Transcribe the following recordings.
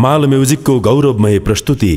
हमाल म्युजिकको गौरवमय प्रस्तुति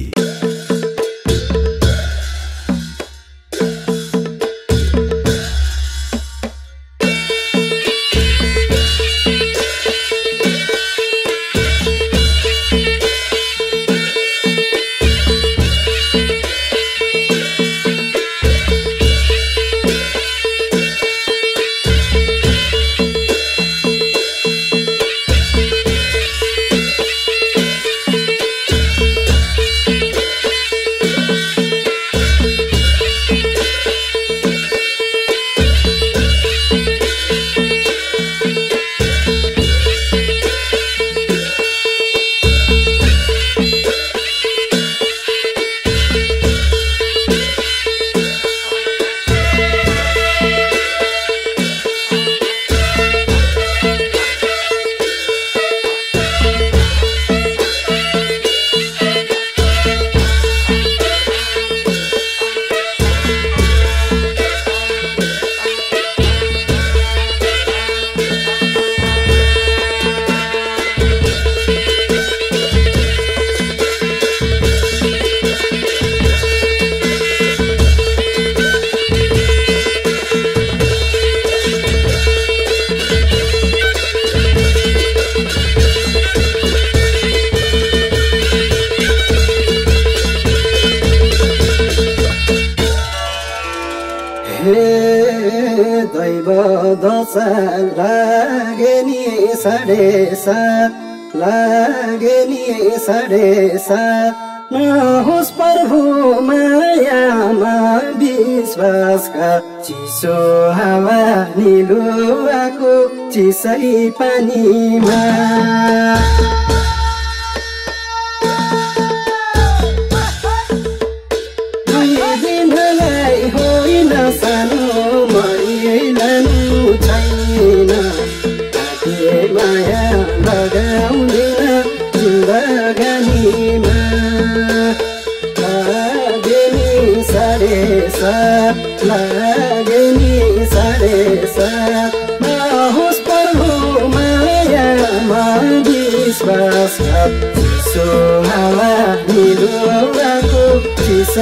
लागे नि साढे सात लागे नि साढे सात नहोस् प्रभु मायामा विश्वासका चिसो हावा निलुवाको चिसै पानीमा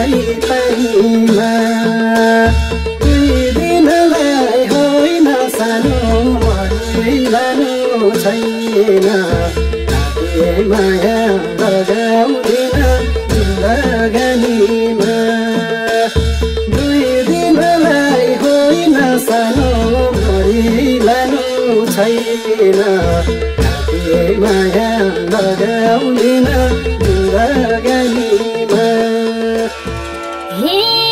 पानीमा दुई दिनलाई होइन सानो मरिलानु छैन माया लगाउँदिन जिन्दगानीमा दुई दिनलाई होइन सानो मरिलानु छैन माया लगाउँदिन जिन्दगानीमा えー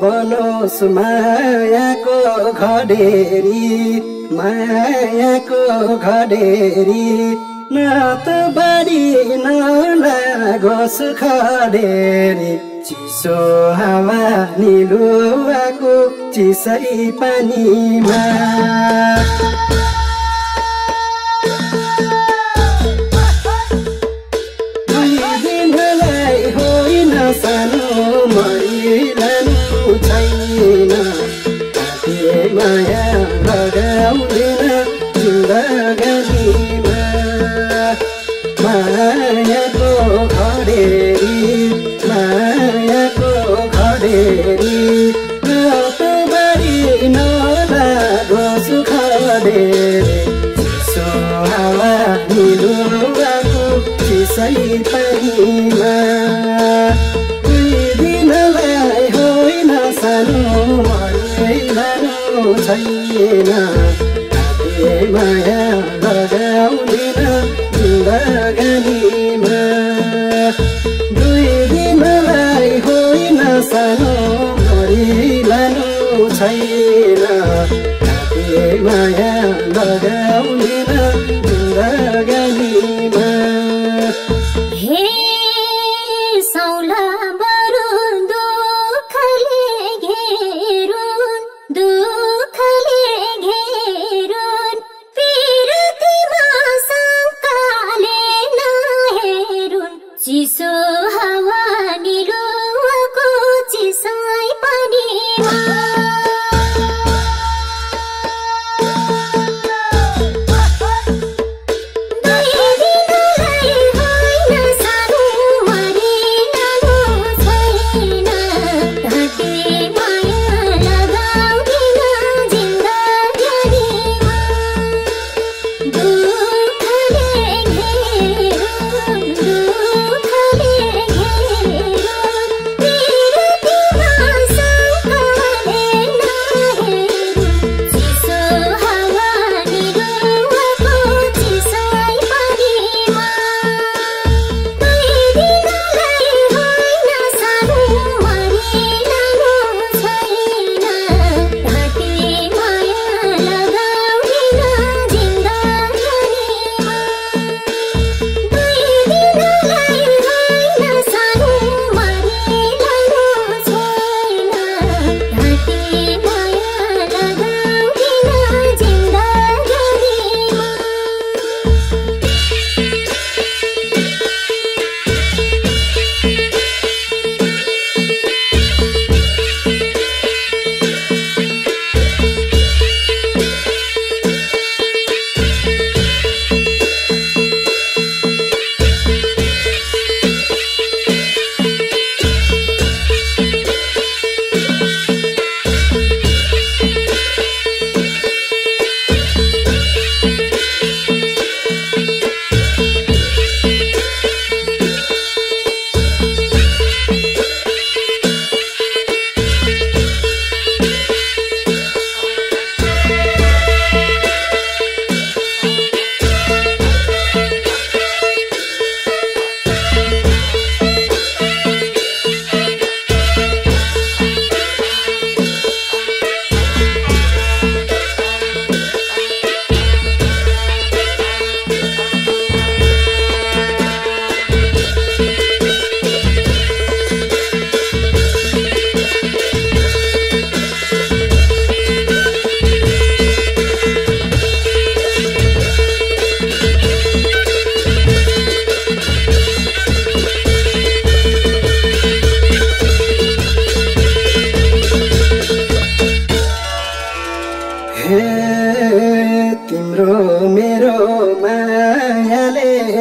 बोलोस् मायाको घडेरी मायाको घडेरी। न त बारी नलागोस् खडेरी चिसो हावा निलुवाको चिसै पानीमा। चिसो हावा दिनलाई होइन सानो मरिरहनु छैन हाते माया दुई दिनलाई होइन सानो मरिरहनु छैन हाते माया लगाउँदिन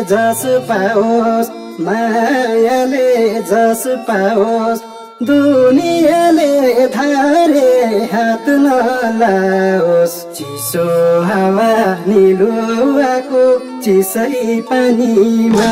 जस पाओस् मायाले जस पाओस् दुनियाँले धारे हात नलाओस्। चिसो हावा निलुवाको चिसै पानीमा।